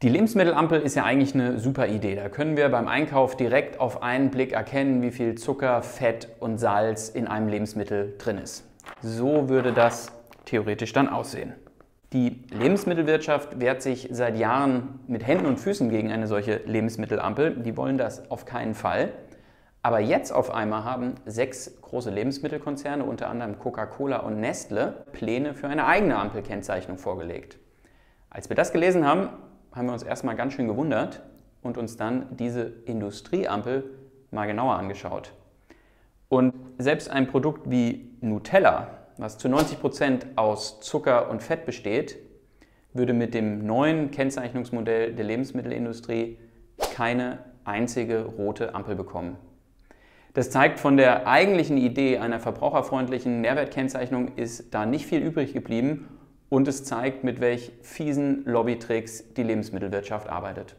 Die Lebensmittelampel ist ja eigentlich eine super Idee. Da können wir beim Einkauf direkt auf einen Blick erkennen, wie viel Zucker, Fett und Salz in einem Lebensmittel drin ist. So würde das theoretisch dann aussehen. Die Lebensmittelwirtschaft wehrt sich seit Jahren mit Händen und Füßen gegen eine solche Lebensmittelampel. Die wollen das auf keinen Fall. Aber jetzt auf einmal haben sechs große Lebensmittelkonzerne, unter anderem Coca-Cola und Nestle, Pläne für eine eigene Ampelkennzeichnung vorgelegt. Als wir das gelesen haben, haben wir uns erstmal ganz schön gewundert und uns dann diese Industrieampel mal genauer angeschaut. Und selbst ein Produkt wie Nutella, was zu 90 Prozent aus Zucker und Fett besteht, würde mit dem neuen Kennzeichnungsmodell der Lebensmittelindustrie keine einzige rote Ampel bekommen. Das zeigt, von der eigentlichen Idee einer verbraucherfreundlichen Nährwertkennzeichnung ist da nicht viel übrig geblieben und es zeigt, mit welch fiesen Lobbytricks die Lebensmittelwirtschaft arbeitet.